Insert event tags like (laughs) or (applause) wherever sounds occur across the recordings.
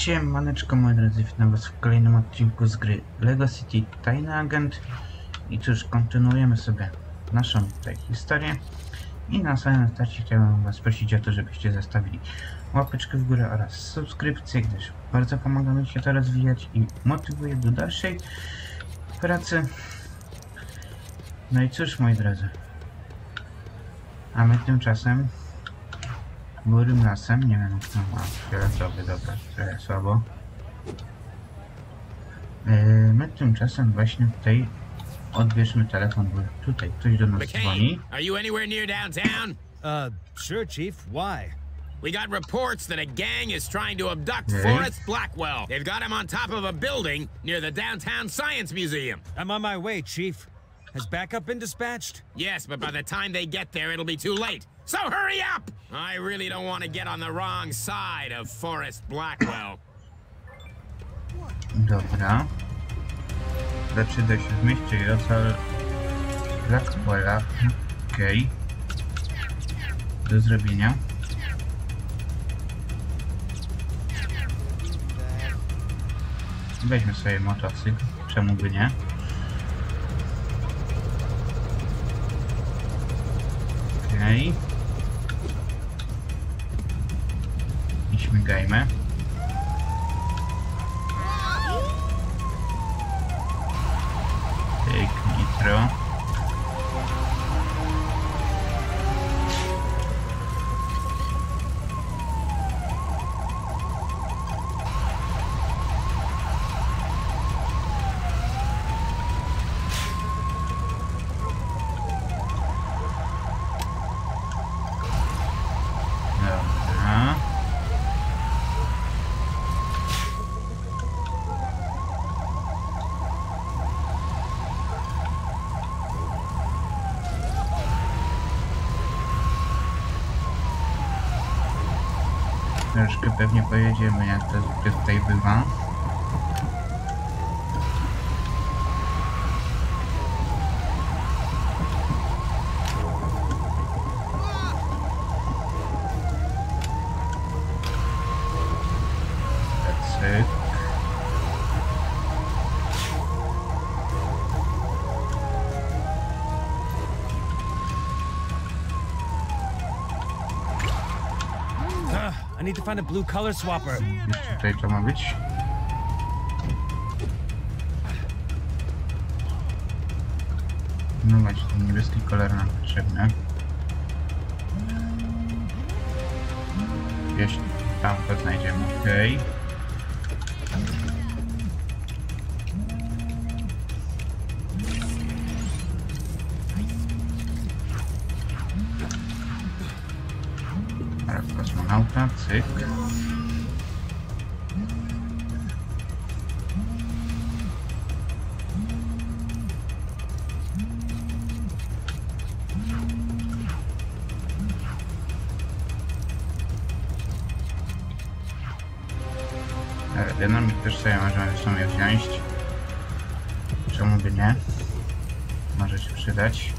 Siemaneczko moi drodzy, witam was w kolejnym odcinku z gry LEGO City Tajny Agent. I cóż, kontynuujemy sobie naszą tutaj historię. I na samym starcie chciałbym was prosić o to, żebyście zostawili łapeczkę w górę oraz subskrypcję, gdyż bardzo pomaga mi się to rozwijać i motywuje do dalszej pracy. No i cóż moi drodzy, a my tymczasem Górym lasem, nie wiem kto ma fioletowy, dobra, trochę słabo. Yy, my tymczasem właśnie tutaj odbierzmy telefon, bo tutaj ktoś do nas dzwoni. McCain, are you anywhere near downtown? Uh, sure, Chief. Why? We got reports that a gang is trying to abduct Okay. Forrest Blackwell. They've got him on top of a building near the downtown Science Museum. I'm on my way, Chief. Has backup been dispatched? Yes, but by the time they get there, it'll be too late. So hurry up! I really don't want to get on the wrong side of Blackwell. Dobra. Zaczyna się w mieście Jotal Blackwella. Okej. Do zrobienia. Weźmy sobie motocykl, czemu by nie? Okej. I śmigajmy. Take Troszkę pewnie pojedziemy, jak to tutaj bywa. Cyk. Ugh, I need to find a blue color swapper. Tutaj to ma być. No właśnie, ten niebieski kolor nam potrzebny. Gdzieś tam to znajdziemy, okej. Teraz Ale Dynamik też sobie możemy w sumie wziąć. Czemu by nie? Może się przydać.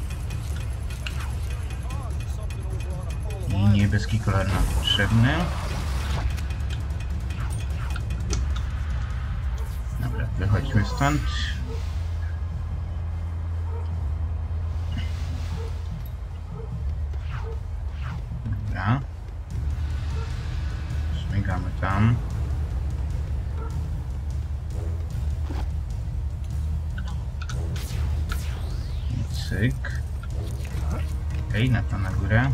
I niebieski kolor nam potrzebny. Stąd. Dobra. Śmigamy tam. Cyk. Okej, na to na górę.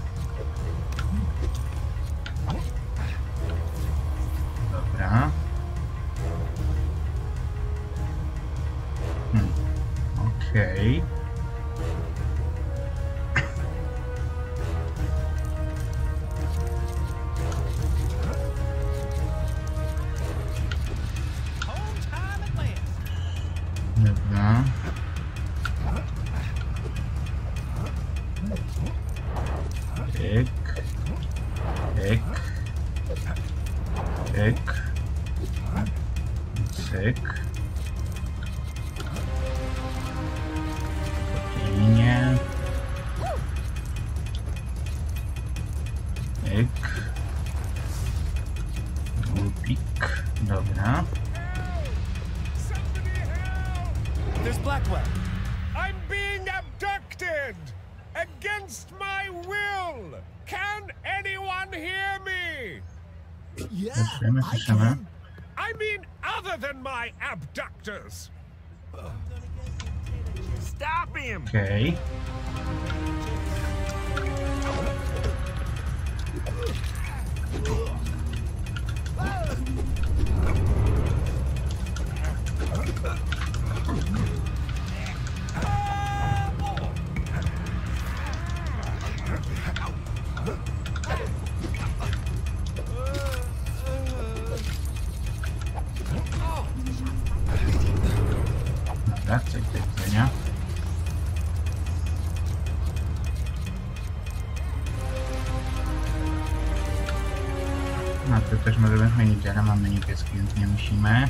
Okay. niewiele, mamy niebieski, więc nie musimy.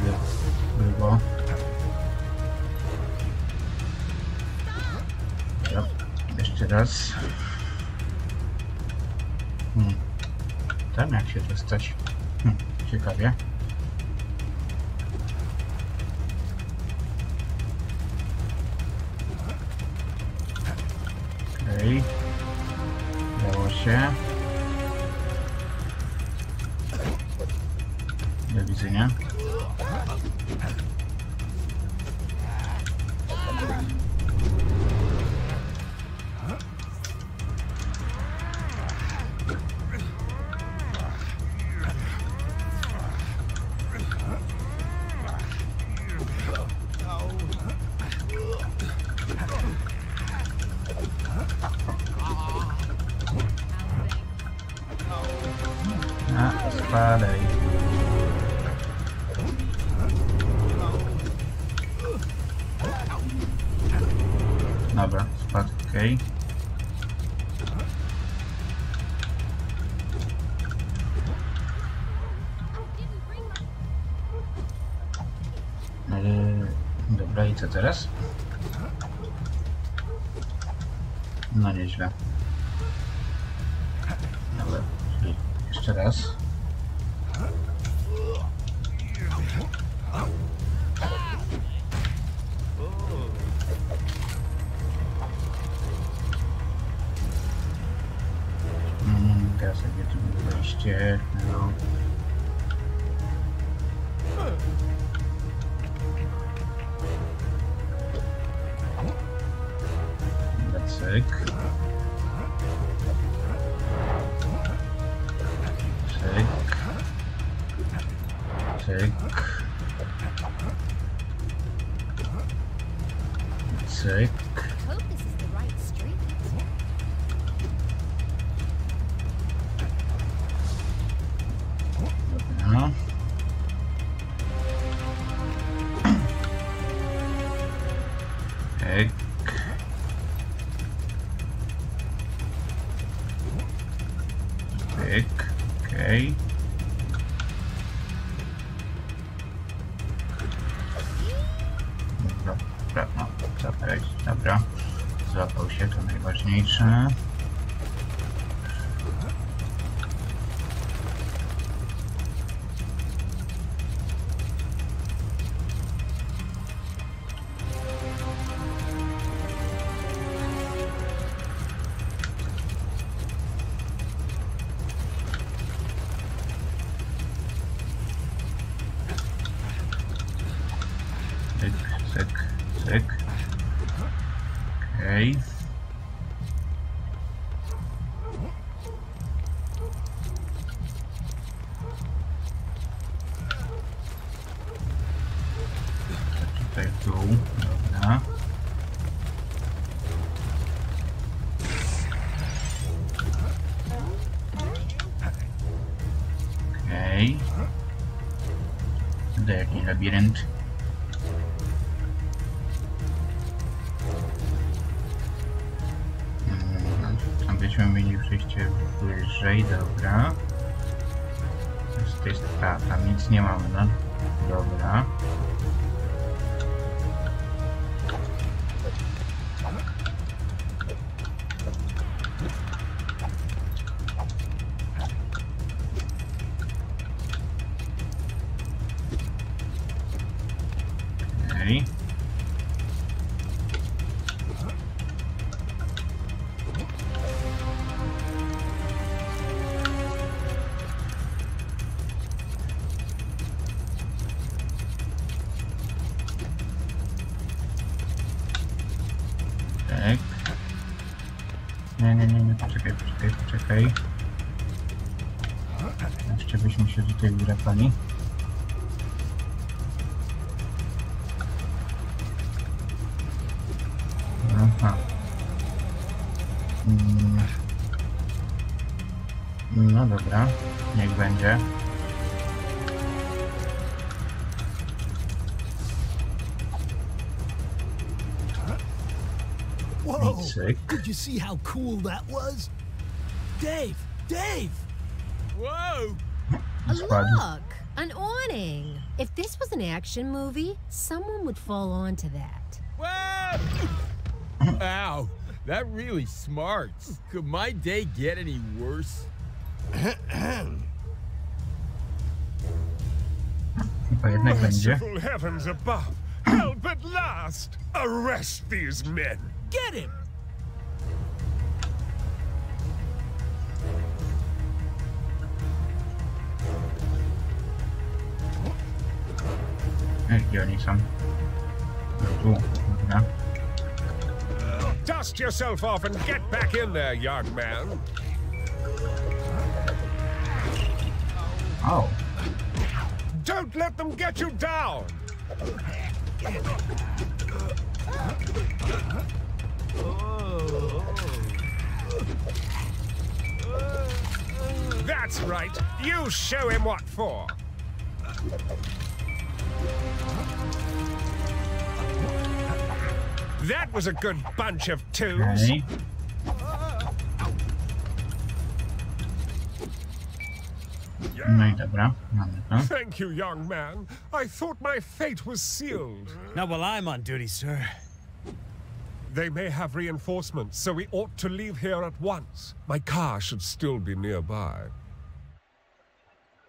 kurde było. Ja, jeszcze raz. Hmm. Tam jak się dostać? Hmm, ciekawie. No nieźle. Dobra, jeszcze raz. Mm, teraz jakie tu wejście, no. Okay. Poczekaj, poczekaj. Jeszcze byśmy się tutaj wracali. Aha. Mm. No dobra, niech będzie. Whoa! Did you see how cool that was? Dave! Dave! Whoa! Squad. Look, an awning. If this was an action movie, someone would fall onto that. Whoa! Ow, that really smarts. Could my day get any worse? Chyba jednak będzie. Merciful heavens above! Help at last! Arrest these men! Get him! Ej, Gdzie oni są? No tu, dobra. Dust yourself off and get back in there, young man. O, Don't let them get you down! That's right. You show him what for. That was a good bunch of twos. okej. No i dobra, mamy to. Thank you, young man. I thought my fate was sealed. Not while I'm on duty, sir. They may have reinforcements, so we ought to leave here at once. My car should still be nearby.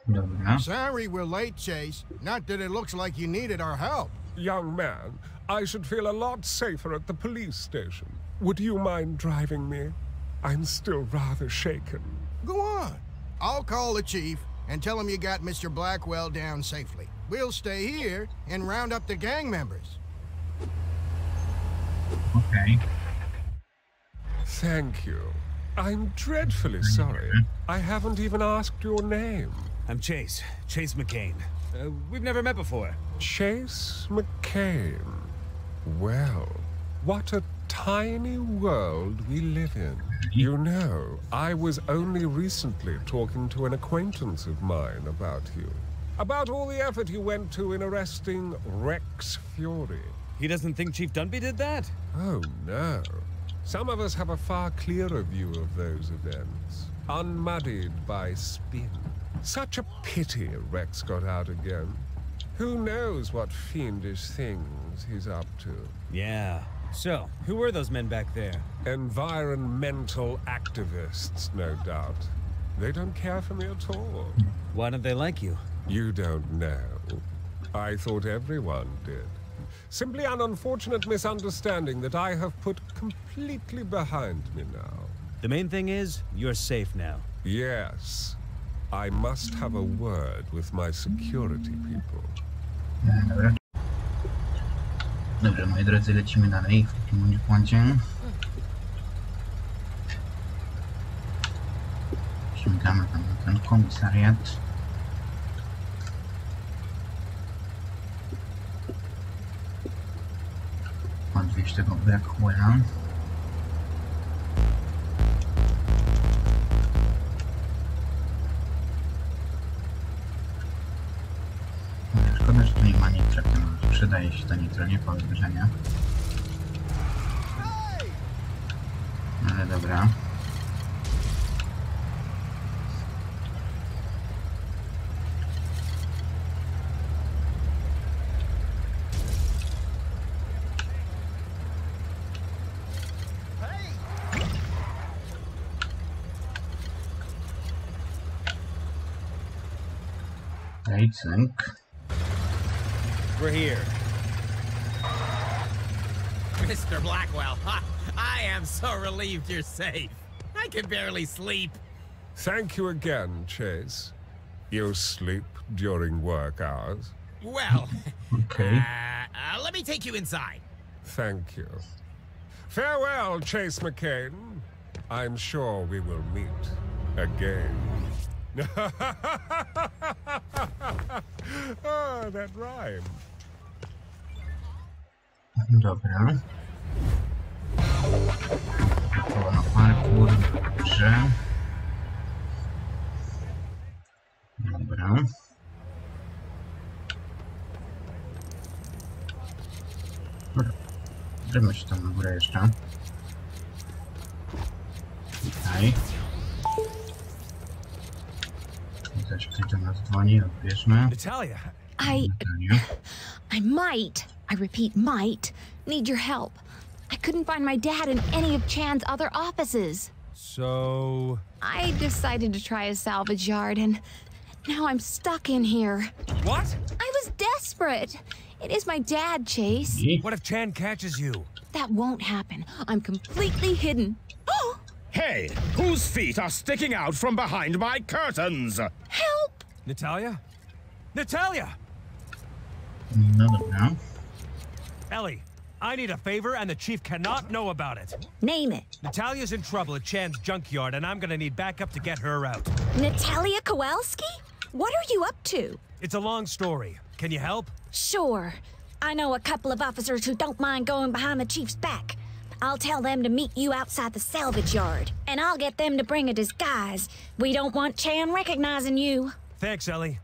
Dobra. Sorry we're late, Chase. Not that it looks like you needed our help. Young man, I should feel a lot safer at the police station. Would you mind driving me? I'm still rather shaken. Go on. I'll call the chief and tell him you got Mr. Blackwell down safely. We'll stay here and round up the gang members. Okay. Thank you. I'm dreadfully sorry. I haven't even asked your name. I'm Chase. Chase McCain. Uh, we've never met before. Chase McCain. Well, what a tiny world we live in. You know, I was only recently talking to an acquaintance of mine about you. About all the effort you went to in arresting Rex Fury. He doesn't think Chief Dunby did that? Oh, no. Some of us have a far clearer view of those events, unmuddied by spin. Such a pity Rex got out again. Who knows what fiendish things he's up to? Yeah. So, who were those men back there? Environmental activists, no doubt. They don't care for me at all. Why don't they like you? You don't know. I thought everyone did. Simply an unfortunate misunderstanding that I have put completely behind me now. The main thing is, you're safe now. Yes, I must have a word with my security people. Dobra. Dobra, moi drodzy, lecimy dalej w takim układzie. Sięgamy tam na ten komisariat. Odwieźć tego Blackwella. Się to nitro, nie po zbliżenia. Ale dobra. Daj cynk. We're here. Mr. Blackwell, I am so relieved you're safe. I can barely sleep. Thank you again, Chase. You sleep during work hours? Well, (laughs) okay. uh, uh, let me take you inside. Thank you. Farewell, Chase McCain. I'm sure we will meet again. oh, (laughs) that rhymed. Koło na parkour. Dobrze. Dobra. Dobra. Się tam na górę jeszcze. Tutaj. Też ktoś do nas dzwoni, odbierzmy. Natalia, I. I might, I repeat, might need your help. I couldn't find my dad in any of Chan's other offices. so I decided to try a salvage yard and now I'm stuck in here. what? I was desperate. It is my dad, Chase. What if Chan catches you? That won't happen. I'm completely hidden. Oh, Hey, whose feet are sticking out from behind my curtains? help! Natalia? Natalia! No dobra. Ellie, I need a favor and the chief cannot know about it. Name it. Natalia's in trouble at Chan's junkyard and I'm gonna need backup to get her out. Natalia Kowalski? What are you up to? It's a long story. Can you help? Sure. I know a couple of officers who don't mind going behind the chief's back. I'll tell them to meet you outside the salvage yard, and I'll get them to bring a disguise. We don't want Chan recognizing you. Thanks, Ellie.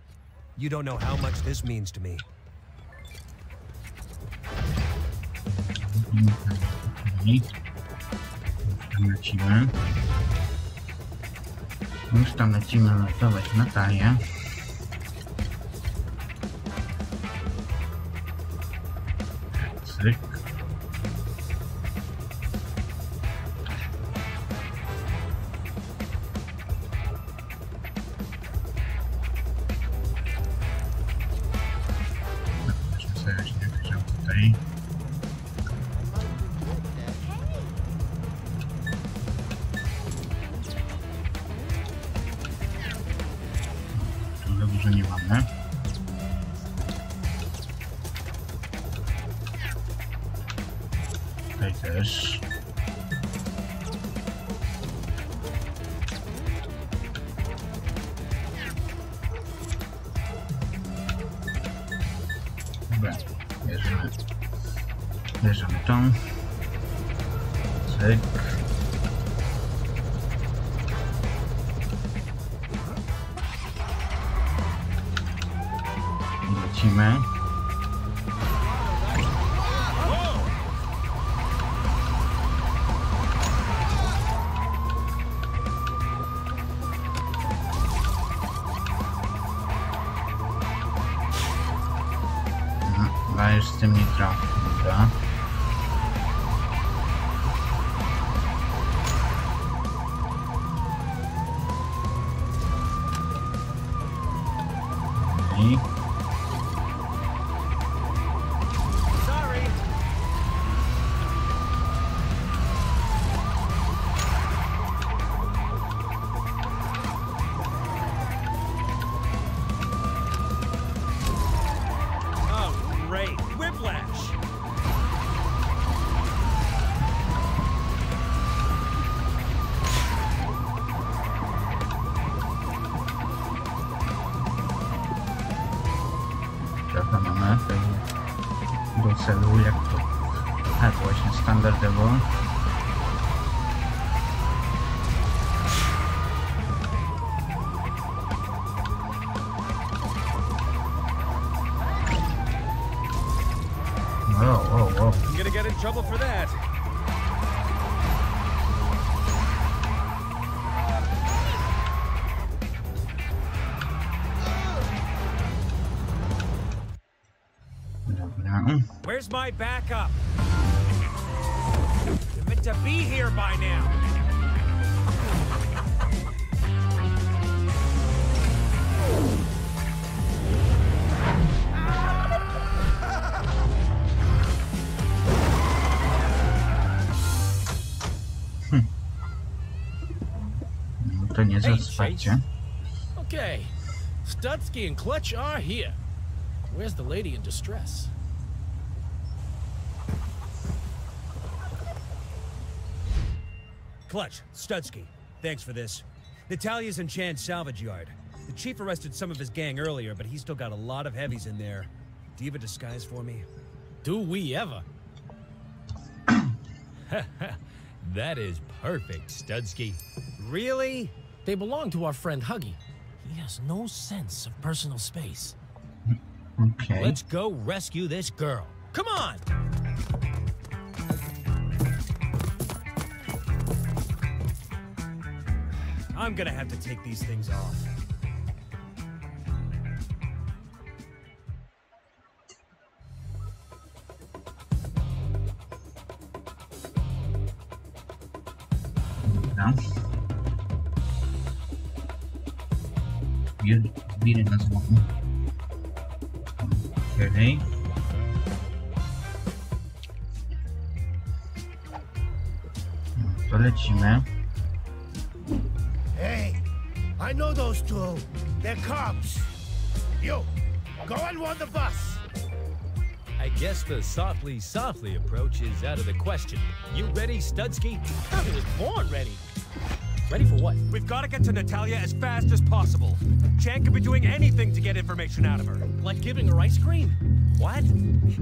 You don't know how much this means to me. Tam lecimy. Już tam lecimy ratować Natalię. Cyk. No, dajesz z tym nie trafi, dobra. Where's my backup? You're meant to be here by now. No, To niezłe wsparcie. Okay, Studsky and Clutch are here. Where's the lady in distress? Clutch, Studsky, thanks for this. Natalia's in Chan's salvage yard. The chief arrested some of his gang earlier, but he's still got a lot of heavies in there. Do you have a disguise for me? Do we ever? (coughs) That is perfect, Studsky. Really? They belong to our friend Huggy. He has no sense of personal space. Mm, Okej. Let's go rescue this girl. Come on! I'm gonna have to take these things off. Dobra. Wir- Wiry na złomu. Okej. No, To lecimy. Hey, I know those two. They're cops. You, go and warn the bus. I guess the softly, softly approach is out of the question. You ready, Studsky? I was born ready. Ready for what? We've got to get to Natalia as fast as possible. Chan could be doing anything to get information out of her. Like giving her ice cream? What?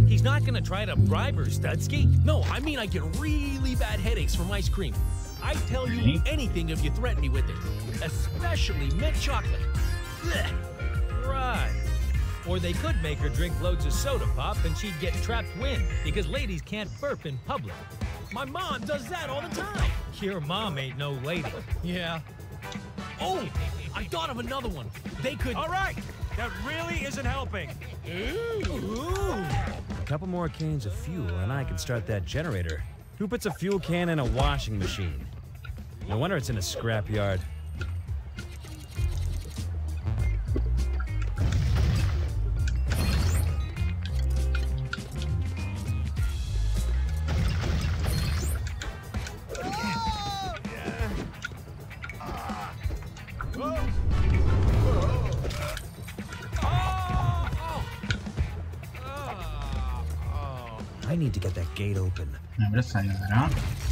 He's not gonna try to bribe her, Studsky. No, I mean I get really bad headaches from ice cream. I'd tell you Mhm. anything if you threaten me with it. Especially mint chocolate. Blech. Right. Or they could make her drink loads of soda pop and she'd get trapped wind because ladies can't burp in public. My mom does that all the time. Your mom ain't no lady. Yeah. Oh, I thought of another one. They could. All right! That really isn't helping. Ooh. A couple more cans of fuel and I can start that generator. Who puts a fuel can in a washing machine? No wonder it's in a scrapyard. I need to get that gate open. Dobra, sayonara. Okej.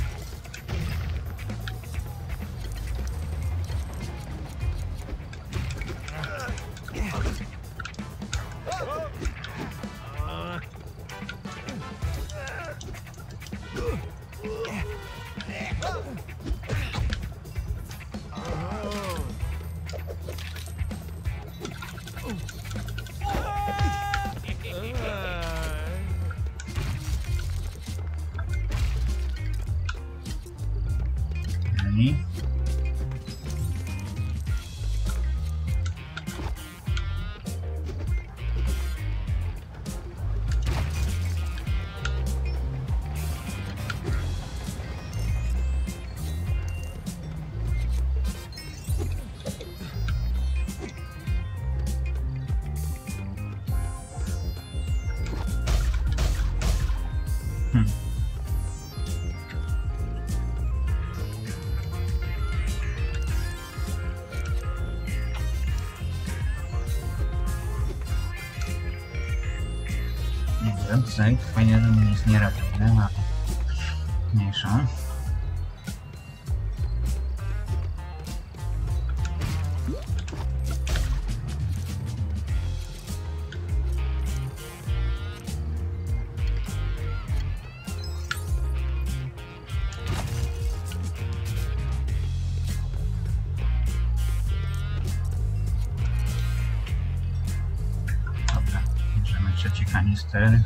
Dobra,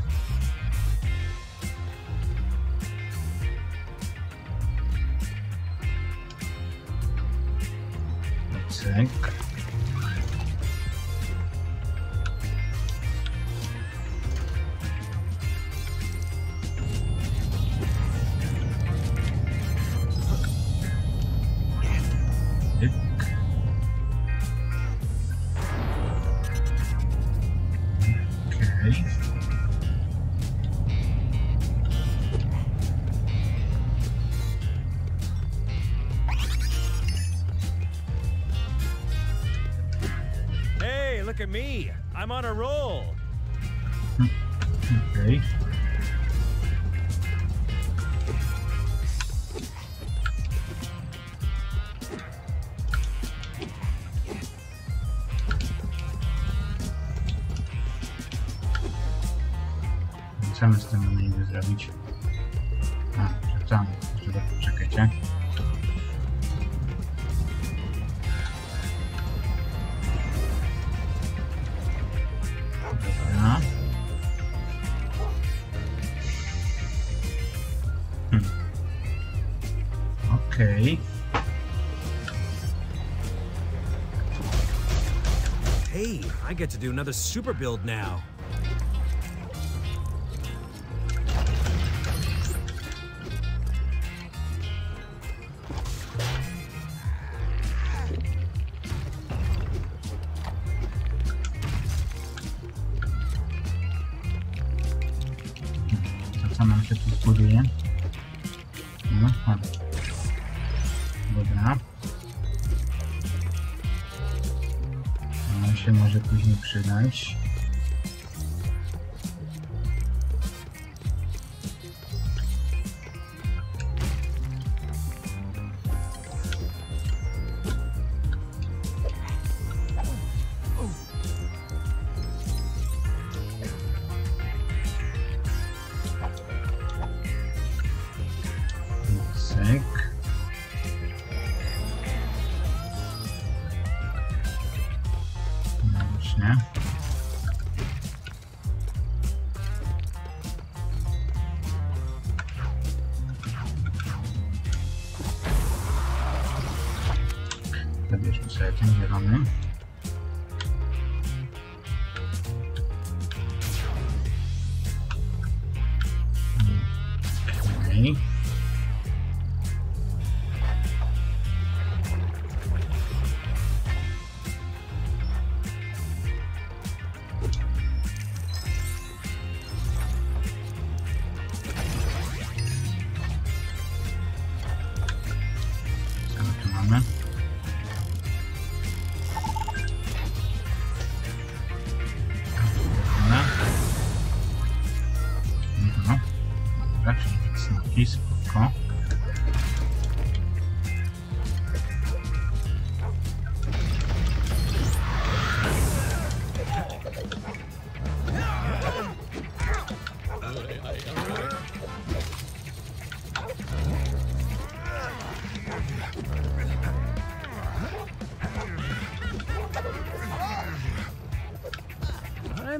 Co my z tym niby zrobić? A, wracamy. Jeszcze Czekajcie. Dobra. Hmm. Okej. Hey, I get to do another super build now. No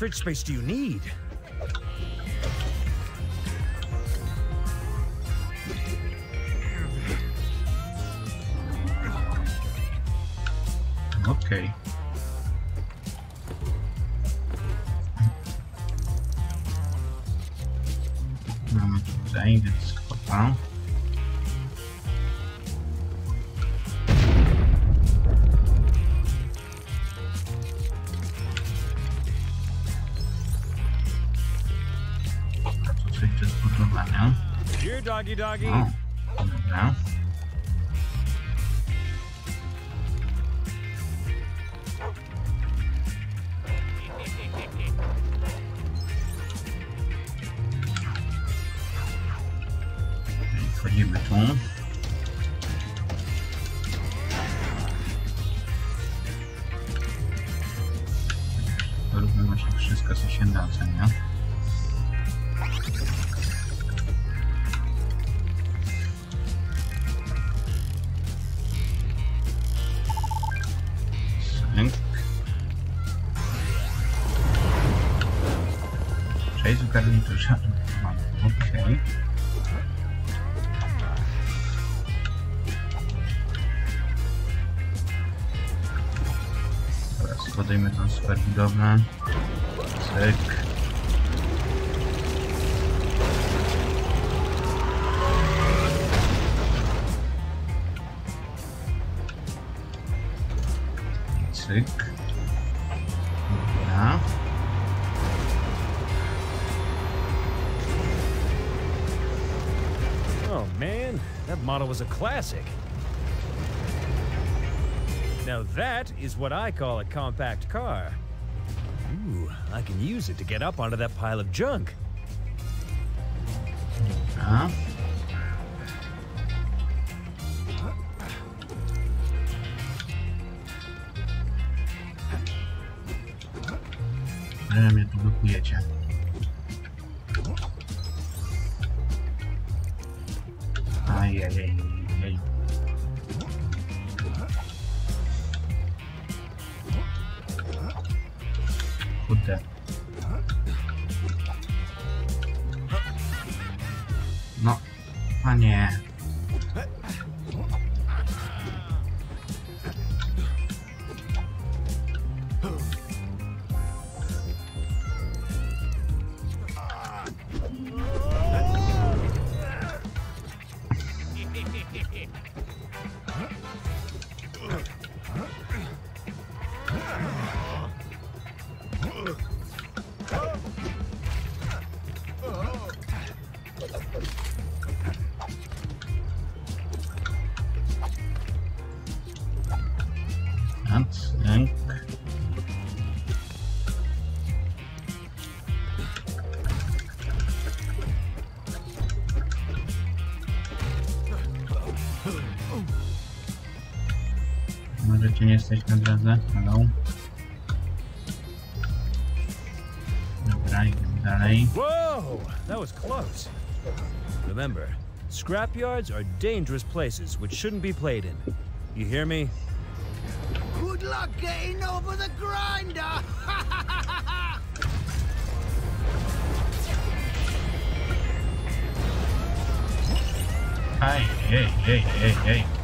fridge space do you need? Okej. Tu. Róbmy właśnie wszystko, co się da, co nie? Super budowlę. Cyk. Cyk. Dobra. Oh man, that model was a classic. Now that is what I call a compact car. Ooh, I can use it to get up onto that pile of junk. Mnie tu blokujecie. Ajajaj. Możecie nie stać na drodze? Hello? Dobra, idziemy dalej. Whoa, that was close. Remember, scrapyards are dangerous places which shouldn't be played in. You hear me? Good luck getting over the grinder! Aj, ej, ej, ej, ej.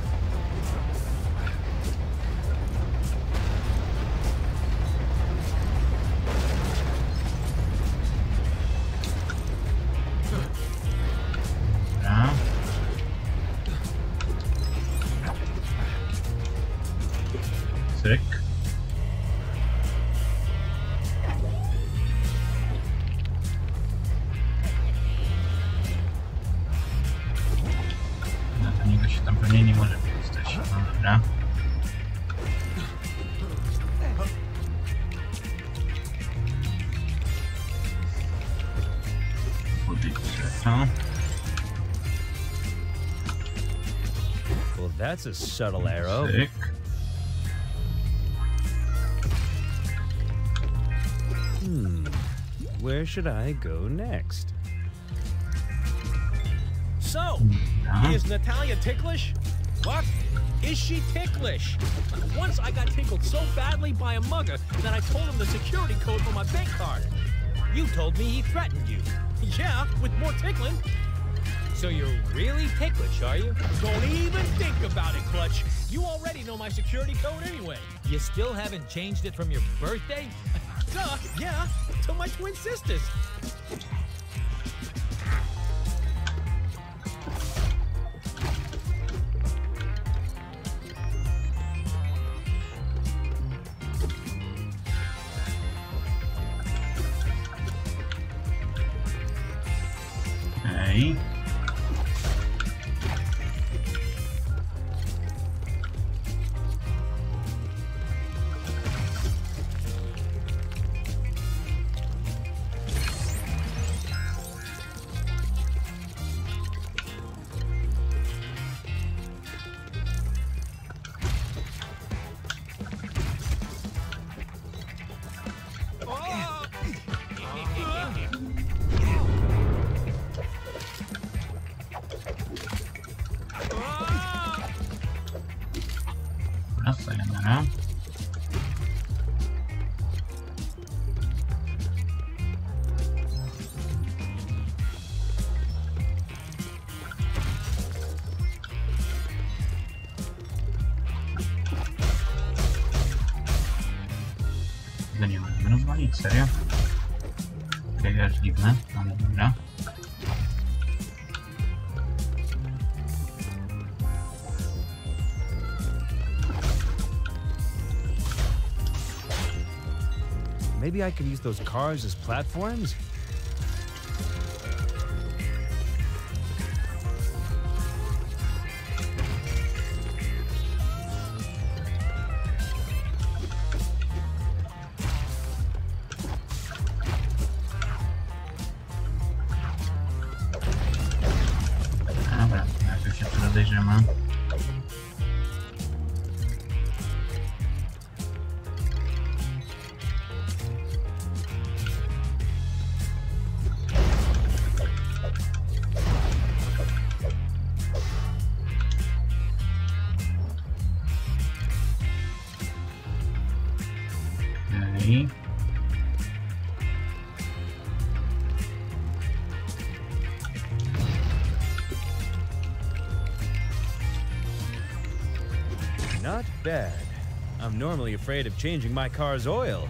That's a subtle arrow. Cyk. Hmm. Where should I go next? So, Yeah. is Natalia ticklish? What? Is she ticklish? Once I got tickled so badly by a mugger that I told him the security code for my bank card. You told me he threatened you. Yeah, with more tickling. So you're really ticklish, are you? Don't even think about it, Clutch. You already know my security code anyway. You still haven't changed it from your birthday? (laughs) Duh, yeah, to my twin sisters. Nie możemy rozwalić, serio? Dziwne, ale dobra. Maybe I could use those cars as platforms? Afraid of changing my car's oil.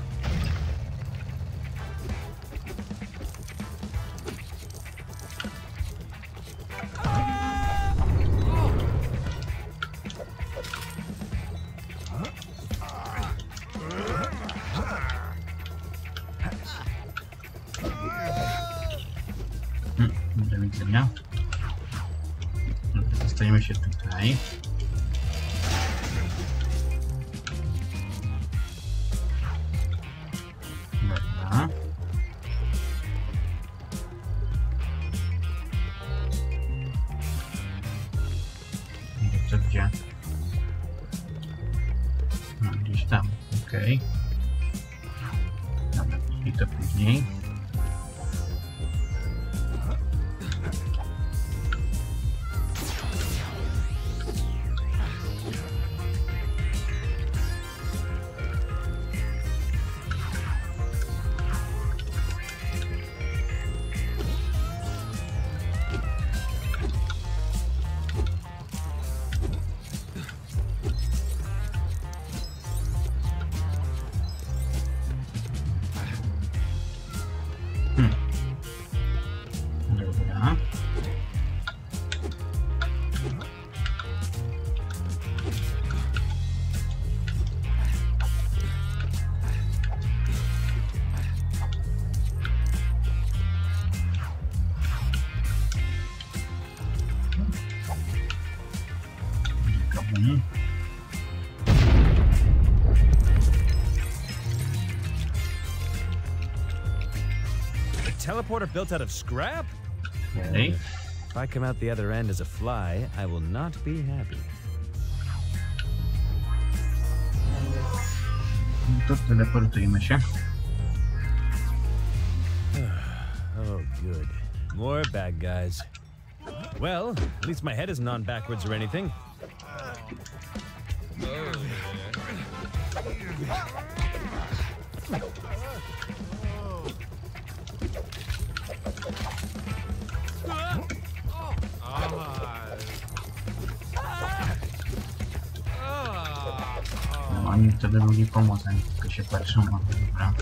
Teleporter built out of scrap? Okej. If I come out the other end as a fly, I will not be happy. To teleportujmy się. (sighs) Oh, good. More bad guys. Well, at least my head isn't on backwards or anything. Oni wtedy mogli pomóc, a nie tylko się patrzą. No, dobra.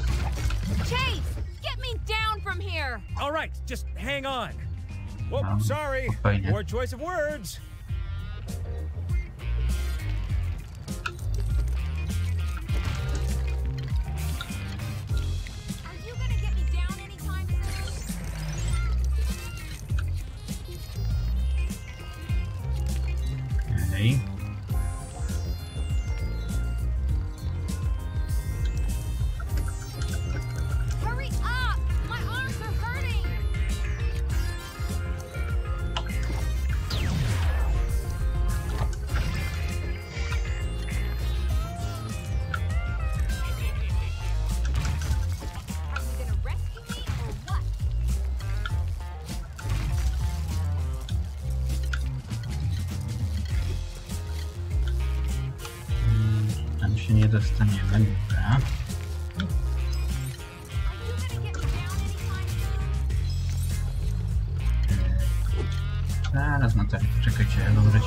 Chase, get me down from here. All right, just hang on. Whoop, Um, sorry. fajnie. Poor choice of words. Are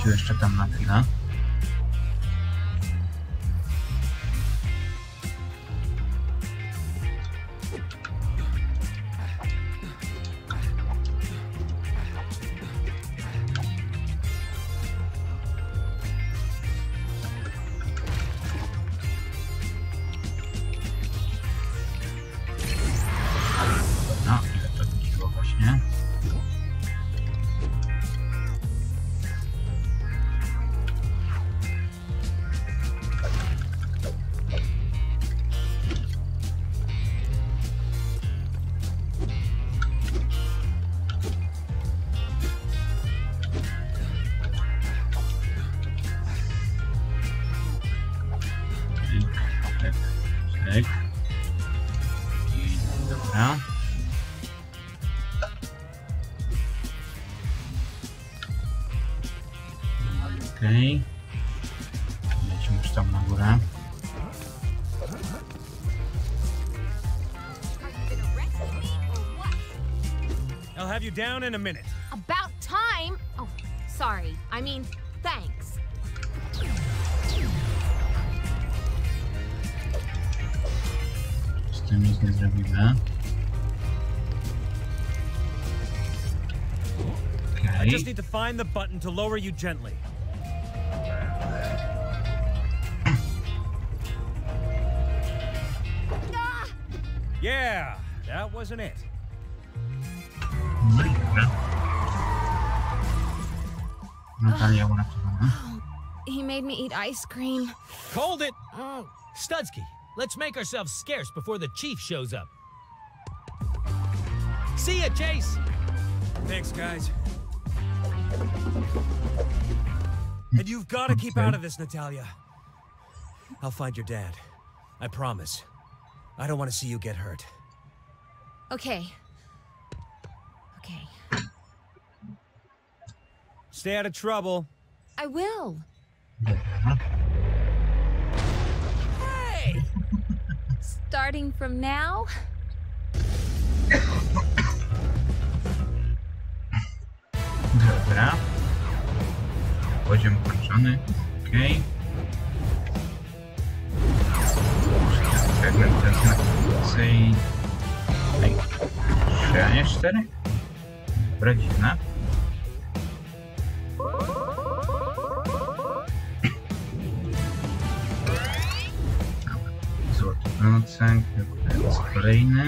ja bym wrócił jeszcze tam na chwilę. Down in a minute. About time! Oh, sorry. I mean, thanks. Z tym nic nie zrobimy. I just need to find the button to lower you gently. Ah! Yeah, that wasn't it. Natalia uratowana. He made me eat ice cream. Hold it! Oh, Studsky, let's make ourselves scarce before the chief shows up. See ya, Chase! Thanks, guys. And you've got to keep out of this, Natalia. I'll find your dad. I promise. I don't want to see you get hurt. Okay. Okay. Stay out of trouble. I will. Hey! (laughs) Starting from now? Dobra. Poziom kończony. Okej. Fragment prezentacji. Ej. Trzy, a nie cztery? Dobra, dziwne. Złoty procent, jest kolejny.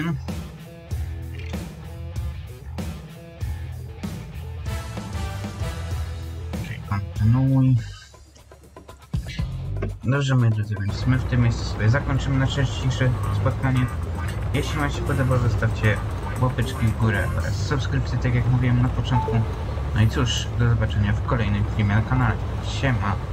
Czyli kontynuuj. Dobrze, moi drodzy, więc my w tym miejscu sobie zakończymy nasze dzisiejsze spotkanie. Jeśli Wam się podoba, zostawcie łapeczki w górę oraz subskrypcję, tak jak mówiłem na początku. No i cóż, do zobaczenia w kolejnym filmie na kanale. Siema!